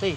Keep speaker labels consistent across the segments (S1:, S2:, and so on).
S1: Sí.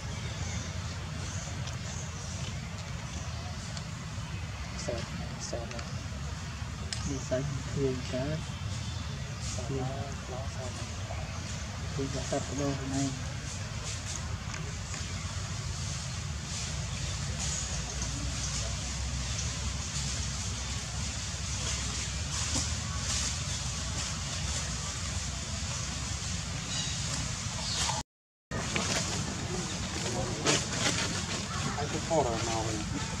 S1: សតសតនេះសាច់គ្រឿងចាសគ្រឿងឡោសតគ្រឿងចាសបដោហ្នឹងឯងឲ្យទៅផរមកវិញ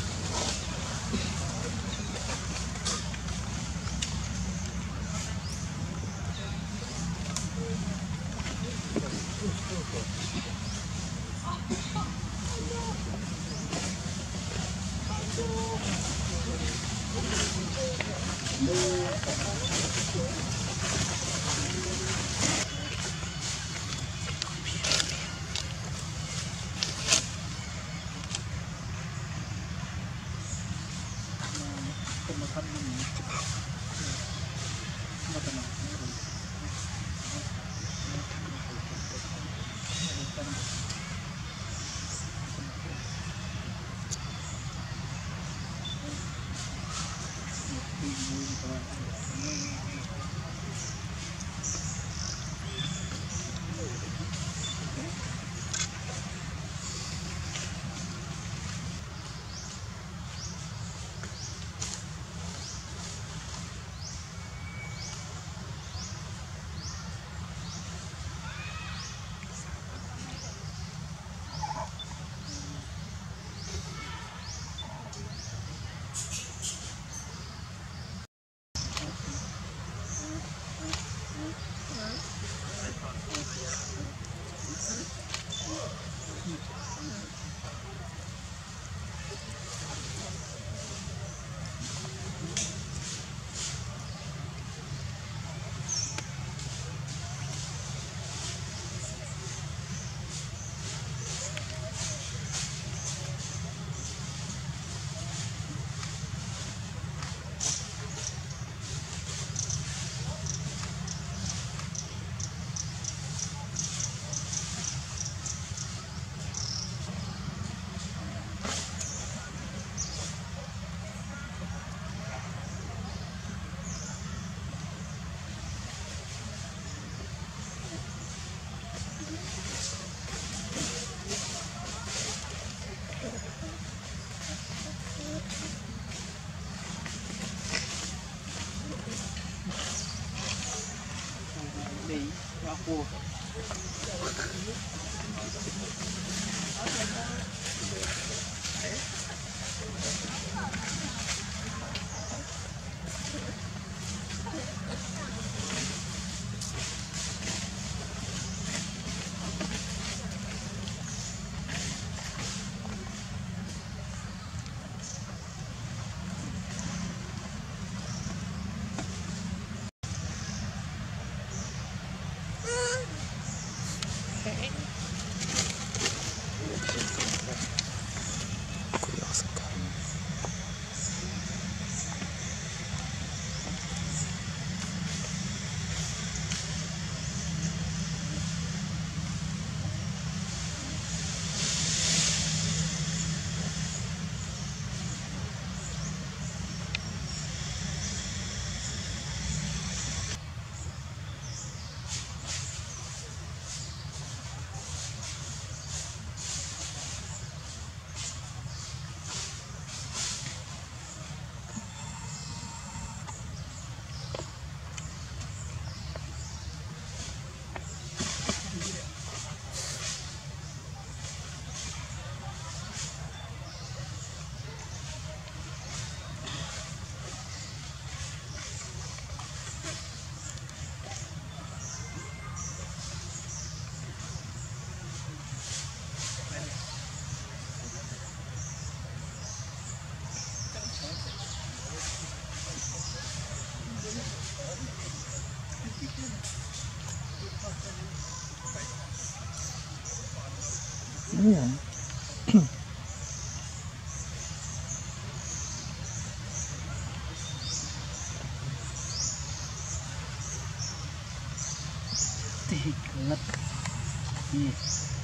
S1: このために、você aí, é uma porra. wasn't good. đúng rồi thì lật yeah.